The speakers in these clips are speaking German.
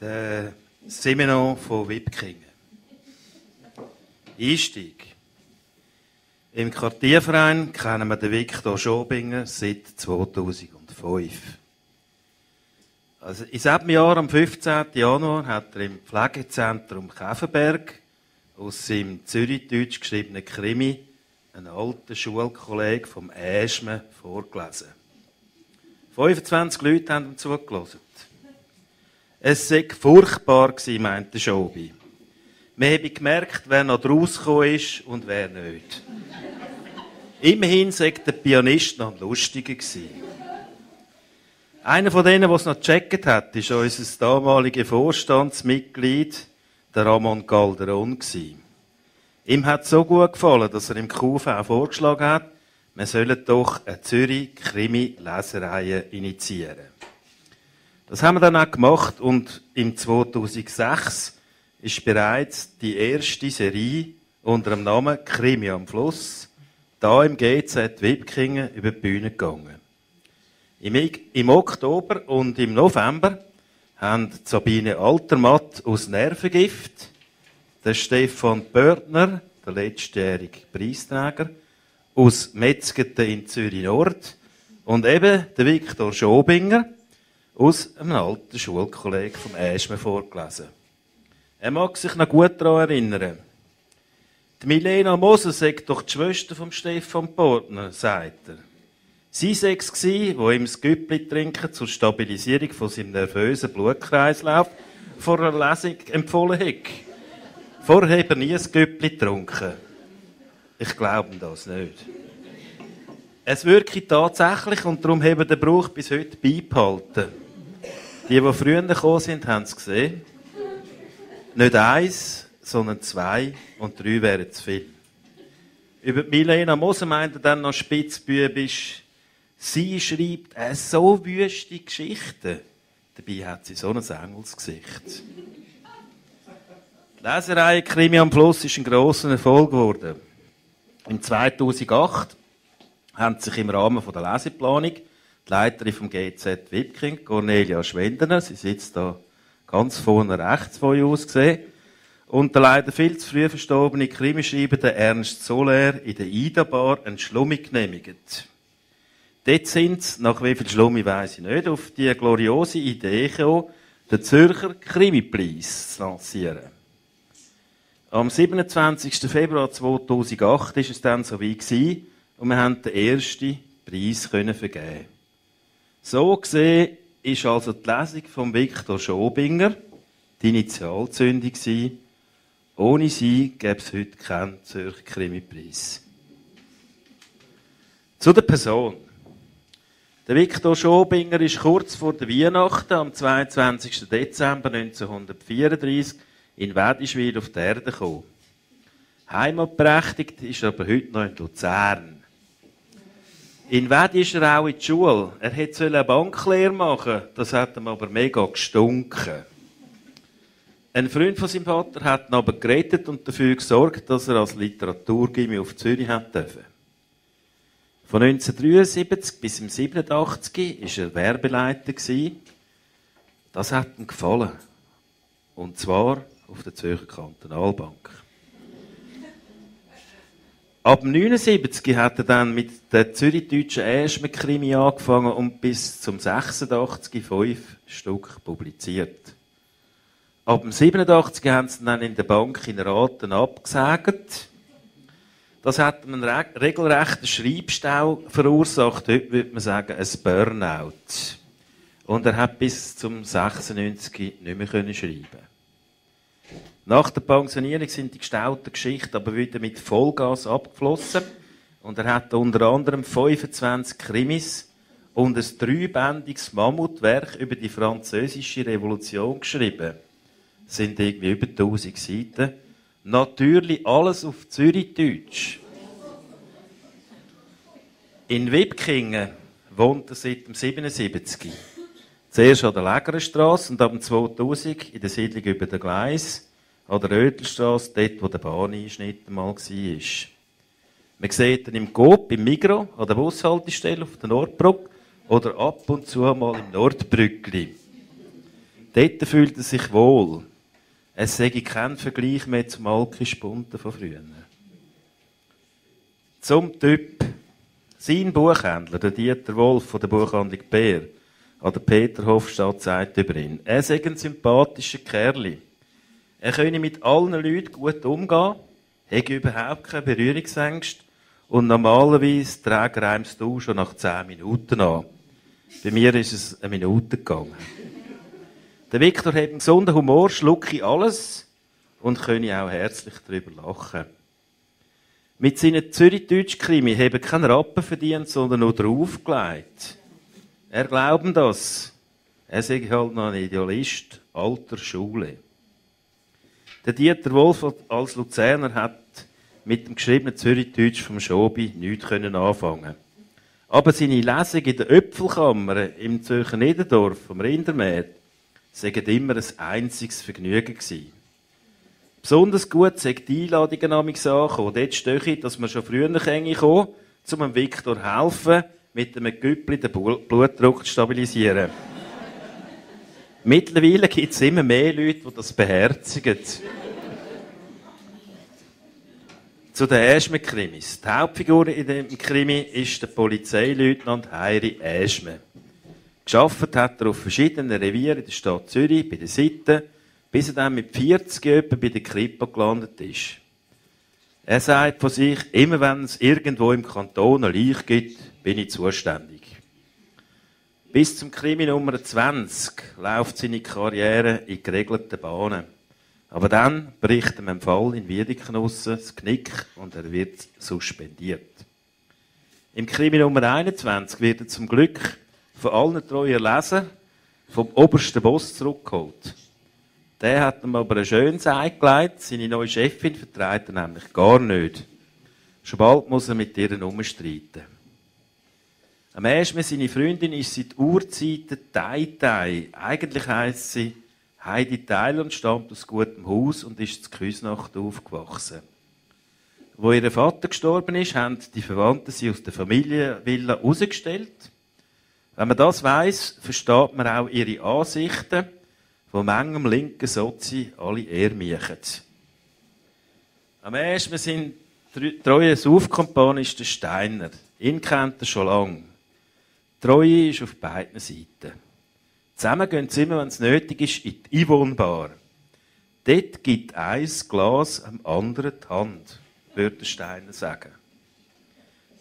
Der Seminar von Wipkingen. Einstieg. Im Quartierverein kennen wir den Viktor Schobinger seit 2005. Also in diesem Jahr, am 15. Januar, hat er im Pflegezentrum Käferberg aus seinem Zürich-Deutsch geschriebenen Krimi einen alten Schulkollegen vom Äschme vorgelesen. 25 Leute haben ihm zugelassen. Es sei furchtbar gewesen, meinte Schobi. Wir haben gemerkt, wer noch rausgekommen ist und wer nicht. Immerhin sei der Pianist noch lustiger gewesen. Einer von denen, der es noch gecheckt hat, ist unser damaliger Vorstandsmitglied, der Ramon Calderon gewesen. Ihm hat es so gut gefallen, dass er im QV vorgeschlagen hat, wir sollen doch eine Zürich-Krimi-Lesereihe initiieren. Das haben wir dann auch gemacht und im 2006 ist bereits die erste Serie unter dem Namen Krimi am Fluss da im GZ Wipkingen über die Bühne gegangen. Im, Im, Oktober und im November haben Sabine Altermatt aus Nervengift, der Stefan Börtner, der letztjährige Preisträger, aus Metzgeten in Zürich Nord und eben der Viktor Schobinger, aus einem alten Schulkollegen vom Äschme vorgelesen. Er mag sich noch gut daran erinnern. Die Milena Moser sagt doch die Schwester vom Stefan Portner, sagt er. Sie sei es die ihm das Güppli trinken zur Stabilisierung von seinem nervösen Blutkreislauf vor einer Lesung empfohlen hat. Vorher hat er nie ein Güppli getrunken. Ich glaube das nicht. Es wirkt tatsächlich und darum haben wir den Brauch bis heute beibehalten. Die, die früher gekommen sind, haben es gesehen. Nicht eins, sondern zwei und drei wären zu viel. Über Milena Moser meint er dann noch Spitzbübisch, sie schreibt eine so wüste Geschichte. Dabei hat sie so ein Engelsgesicht. Die Leserei Krimi am Fluss ist ein grosser Erfolg geworden. Im 2008 haben sich im Rahmen der Leseplanung die Leiterin vom GZ Wipking, Cornelia Schwendener, sie sitzt da ganz vorne rechts von uns gesehen, und der leider viel zu früh verstorbene Krimischreiber Ernst Soler in der Ida-Bar einen Schlummi genehmigt. Dort sind sie, nach wie viel Schlummi weiss ich nicht, auf die gloriose Idee gekommen, den Zürcher Krimi-Preis zu lancieren. Am 27. Februar 2008 war es dann so wie gewesen, und wir haben den ersten Preis vergeben. So gesehen ist also die Lesung von Viktor Schobinger die Initialzündung gewesen. Ohne sie gäbe es heute keinen Zürcher Krimipreis. Zu der Person. Der Viktor Schobinger ist kurz vor der Weihnachten, am 22. Dezember 1934, in Wedischwil auf die Erde gekommen. Heimatberechtigt ist er aber heute noch in Luzern. In Wed ist er auch in die Schule. Er hätte eine Banklehre machen Das hat ihm aber mega gestunken. Ein Freund von seinem Vater hat ihn aber gerettet und dafür gesorgt, dass er als Literaturgymnasium auf Zürich hat dürfen. Von 1973 bis 1987 war er Werbeleiter. Das hat ihm gefallen. Und zwar auf der Zürcher Kantonalbank. Ab 79 hat er dann mit der zürich-deutschen Äschme-Krimi angefangen und bis zum 86 fünf Stück publiziert. Ab dem 87 haben sie dann in der Bank in Raten abgesagt. Das hat einen regelrechten Schreibstau verursacht. Heute würde man sagen, ein Burnout. Und er hat bis zum 96 nicht mehr schreiben nach der Pensionierung sind die gestauten Geschichten aber wieder mit Vollgas abgeflossen. Und er hat unter anderem 25 Krimis und ein dreibändiges Mammutwerk über die französische Revolution geschrieben. Das sind irgendwie über 1000 Seiten. Natürlich alles auf Zürichdeutsch. In Wipkingen wohnt er seit dem 77. Zuerst an der Lägerenstrasse und ab dem 2000 in der Siedlung über den Gleis an der Rötelstrasse, dort, wo der Bahneinschnitt mal war. Man sieht ihn im Coop, im Migro, an der Bushaltestelle auf der Nordbrücke oder ab und zu mal im Nordbrückli. Dort fühlt er sich wohl. Es sei kein Vergleich mehr zum Alki Spunten von früher. Zum Typ. Sein Buchhändler, der Dieter Wolf von der Buchhandlung Bär, an der Peter Hofstadt, sagt über ihn, er sei ein sympathischer Kerl. Er könne mit allen Leuten gut umgehen, hätte überhaupt keine Berührungsängste und normalerweise trägt er das schon nach 10 Minuten an. Bei mir ist es eine Minute gegangen. Der Viktor hat einen gesunden Humor, schlucke alles und könne auch herzlich darüber lachen. Mit seinen Zürich-Deutsch-Krimi haben keinen Rappen verdient, sondern nur draufgelegt. Er glaubt das. Er sei halt noch ein Idealist alter Schule. Der Dieter Wolf als Luzerner hat mit dem geschriebenen Zürich-Deutsch vom Schobi nichts anfangen Aber seine Lesung in der Öpfelkammer im Zürcher Niederdorf vom Rindermeer sagen immer ein einziges Vergnügen gewesen. Besonders gut sagt die Einladungen an mich angekommen. Dort stehe ich, dass wir schon früher kommen, um dem Viktor helfen, mit einem Güppli den Blutdruck zu stabilisieren. Mittlerweile gibt es immer mehr Leute, die das beherzigen. Zu den Äschme-Krimis. Die Hauptfigur in dem Krimi ist der Polizeileutnant Heiri Äschme. Geschafft hat er auf verschiedenen Revieren in der Stadt Zürich, bei den Sitten, bis er dann mit 40 etwa bei der Kripo gelandet ist. Er sagt von sich, immer wenn es irgendwo im Kanton ein Leich gibt, bin ich zuständig. Bis zum Krimi Nummer 20 läuft seine Karriere in geregelten Bahnen. Aber dann bricht ihm im Fall in Wiedeknussen das Knick und er wird suspendiert. Im Krimi Nummer 21 wird er zum Glück von allen treuen Lesern vom obersten Boss zurückgeholt. Der hat ihm aber ein schönes eingelegt. Seine neue Chefin vertreibt er nämlich gar nicht. Schon bald muss er mit ihr umstreiten. Am ersten seine Freundin ist seit Urzeiten Tai Eigentlich heisst sie Heidi Thailand stammt aus gutem Haus und ist zu Küsnacht aufgewachsen. Wo ihr Vater gestorben ist, haben die Verwandten sie aus der Familienvilla rausgestellt. Wenn man das weiß, versteht man auch ihre Ansichten, von manchem linken Sozi alle ehrmiechen. Am ersten sind treue Saufkumpan ist der Steiner. Ihn kennt er schon lange. Treue ist auf beiden Seiten. Zusammen gehen sie immer, wenn es nötig ist, in die Einwohnbar. Dort gibt ein Glas am anderen die Hand, würde Steiner sagen.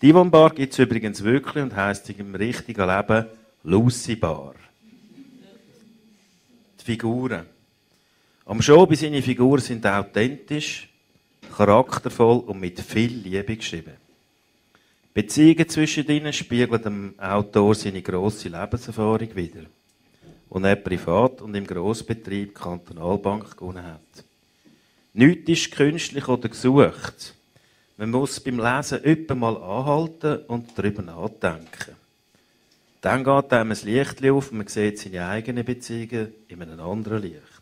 Die Einwohnbar gibt es übrigens wirklich und heisst im richtigen Leben Lucy Bar. Die Figuren. Am Schobi seine Figuren sind authentisch, charaktervoll und mit viel Liebe geschrieben. Beziehungen zwischen ihnen spiegeln dem Autor seine grosse Lebenserfahrung wider und er privat und im Grossbetrieb Kantonalbank gewonnen hat. Nichts ist künstlich oder gesucht. Man muss beim Lesen öppe mal anhalten und darüber nachdenken. Dann geht einem ein Licht auf und man sieht seine eigenen Beziehungen in einem anderen Licht.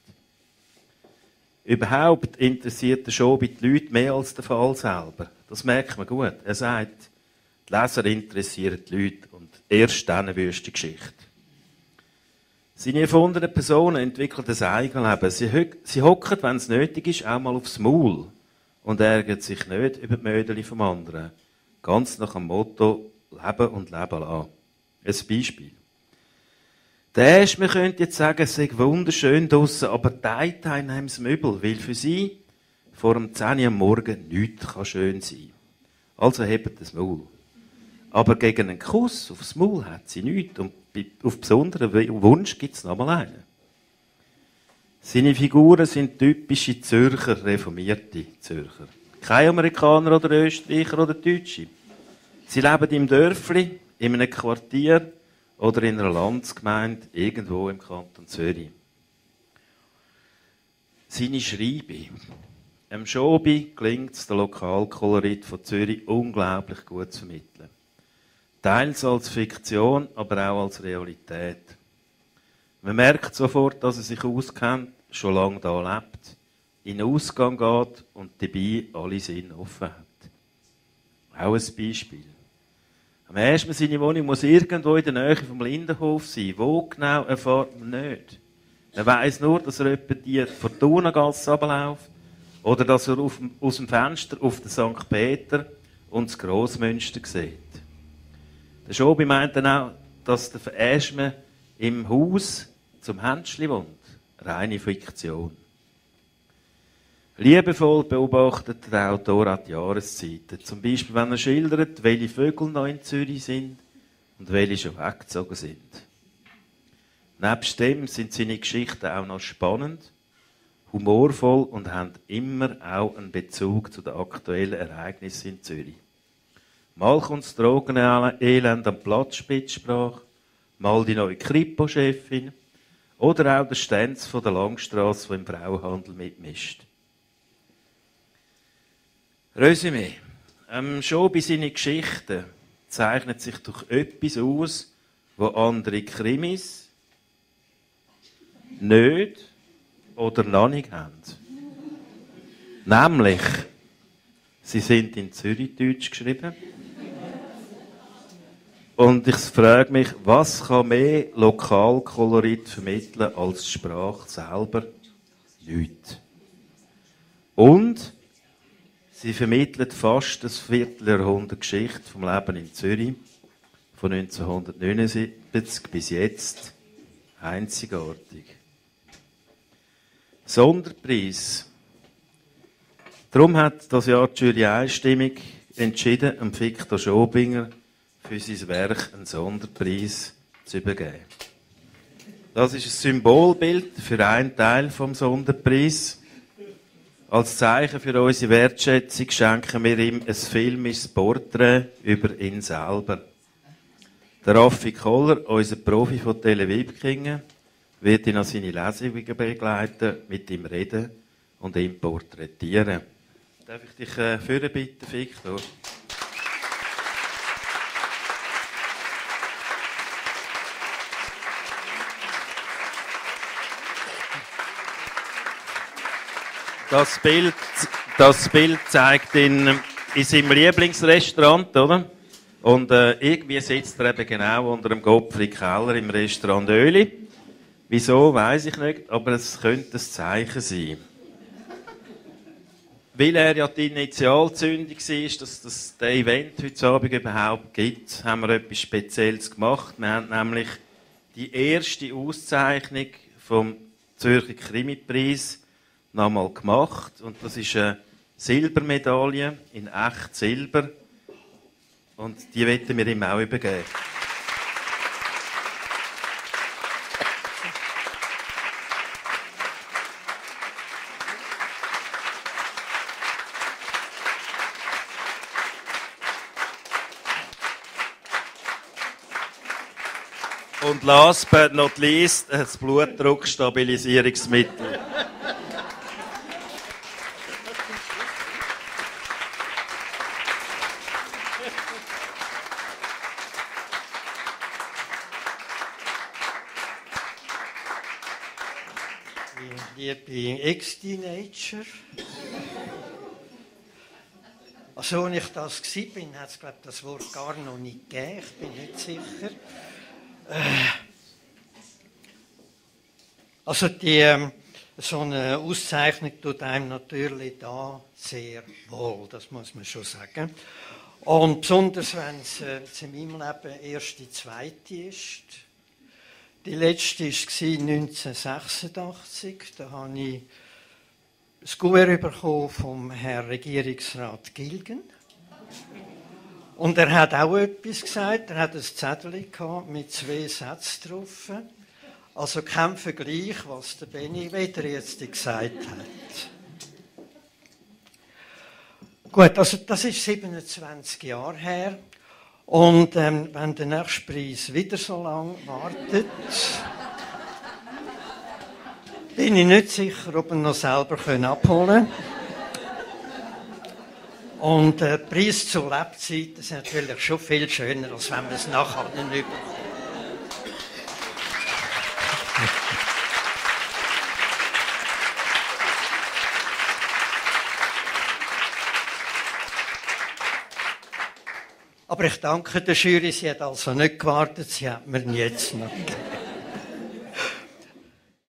Überhaupt interessiert der Schobi die Leute mehr als der Fall selber. Das merkt man gut. Er sagt, die Leser interessieren die Leute und erst dann wüsste die Geschichte. Seine erfundenen Personen entwickeln ein Eigenleben. Sie, hocken, wenn es nötig ist, auch mal aufs Maul und ärgern sich nicht über die Mödeli vom anderen. Ganz nach dem Motto, leben und leben lassen. Ein Beispiel. Der erste, man könnte jetzt sagen, es sei wunderschön draussen, aber einen haben es Möbel, weil für sie vor dem 10 Uhr am Morgen nichts kann schön sein. Also hebt das Maul. Aber gegen einen Kuss aufs Maul hat sie nichts und auf besonderen Wunsch gibt es noch mal einen. Seine Figuren sind typische Zürcher, reformierte Zürcher. Kein Amerikaner oder Österreicher oder Deutsche. Sie leben im Dörfli, in einem Quartier oder in einer Landsgemeinde irgendwo im Kanton Zürich. Seine Schreibe. Am Schobi gelingt es, den Lokalkolorit von Zürich unglaublich gut zu vermitteln. Teils als Fiktion, aber auch als Realität. Man merkt sofort, dass er sich auskennt, schon lange da lebt, in den Ausgang geht und dabei alle Sinne offen hat. Auch ein Beispiel. Am ersten seine Wohnung muss irgendwo in der Nähe vom Lindenhof sein. Wo genau, erfahrt man nicht. Er weiss nur, dass er etwa die Fortunagasse abläuft oder dass er auf, aus dem Fenster auf den St. Peter und das Grossmünster sieht. Der Schobi meint dann auch, dass der Veräschme im Haus zum Hänschli wohnt. Reine Fiktion. Liebevoll beobachtet der Autor auch die Jahreszeiten. Zum Beispiel, wenn er schildert, welche Vögel noch in Zürich sind und welche schon weggezogen sind. Nebst dem sind seine Geschichten auch noch spannend, humorvoll und haben immer auch einen Bezug zu den aktuellen Ereignissen in Zürich. Mal kommt das Drogenelend am Platzspitzsprache, mal die neue Kripo-Chefin oder auch der Stenz von der Langstrasse, der im Frauenhandel mitmischt. Resümee. Ähm, schon bei seinen Geschichten zeichnet sich durch etwas aus, wo andere Krimis nicht oder noch nicht haben. Nämlich, sie sind in Zürichdeutsch geschrieben. Und ich frage mich, was kann mehr Lokalkolorit vermitteln als die Sprache selber? Nichts. Und Sie vermittelt fast das Vierteljahrhundert Geschichte vom Leben in Zürich, von 1979 bis jetzt, einzigartig. Sonderpreis. Darum hat das Jahr die Jury einstimmig entschieden, Victor Schobinger für sein Werk einen Sonderpreis zu übergeben. Das ist ein Symbolbild für einen Teil vom Sonderpreis. Als Zeichen für unsere Wertschätzung schenken wir ihm ein filmisches Porträt über ihn selber. Der Raffi Koller, unser Profi von Telewebkingen, wird ihn an seine Lesungen begleiten, mit ihm reden und ihn porträtieren. Darf ich dich äh, führen bitten, Victor? Das Bild, das Bild zeigt ihn in seinem Lieblingsrestaurant, oder? Und äh, irgendwie sitzt er eben genau unter dem Gottfried Keller im Restaurant Öli. Wieso, weiß ich nicht, aber es könnte ein Zeichen sein. Weil er ja die Initialzündung war, dass das Event heute Abend überhaupt gibt, haben wir etwas Spezielles gemacht. Wir haben nämlich die erste Auszeichnung vom Zürcher Krimipreis nochmal gemacht. Und das ist eine Silbermedaille in echt Silber. Und die werden wir ihm auch übergeben. Und last but not least, das Blutdruckstabilisierungsmittel. Liebe Ex-Teenager. Also, als ich das war, hat es glaub, das Wort gar noch nicht gegeben. Ich bin nicht sicher. Äh, also, die, ähm, so eine Auszeichnung tut einem natürlich da sehr wohl, das muss man schon sagen. Und besonders, wenn es äh, in meinem Leben erst die zweite ist. Die letzte war 1986. Da habe ich das Gouverneur bekommen vom Herrn Regierungsrat Gilgen. Und er hat auch etwas gesagt. Er hat ein Zettel mit zwei Sätzen drauf. Also kein Vergleich, was der Benny wieder jetzt gesagt hat. Gut, also das ist 27 Jahre her. Und ähm, wenn der nächste Preis wieder so lange wartet, bin ich nicht sicher, ob wir noch selber abholen können. Und der äh, Preis zur Lebzeit ist natürlich schon viel schöner, als wenn man es nachher nicht überkommt. Aber ich danke der Jury, sie hat also nicht gewartet, sie hat mir jetzt noch gegeben.